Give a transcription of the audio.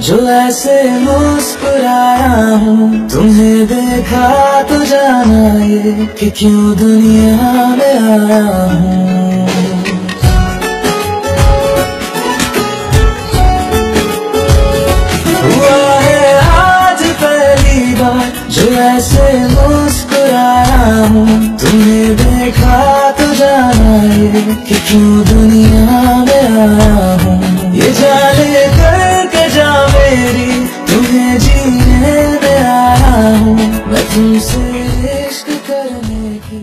जो ऐसे मुस्कुराया हूँ। तुम्हें देखा तो जाना ये कि क्यों दुनिया में आया हूँ। पहली बार ऐसे मुस्कुराया हूँ। तुम्हें देखा तो जाना ये कि क्यों दुनिया तेरी तुम्हें जीने दे आया हूँ। मैं तुमसे इश्क करने की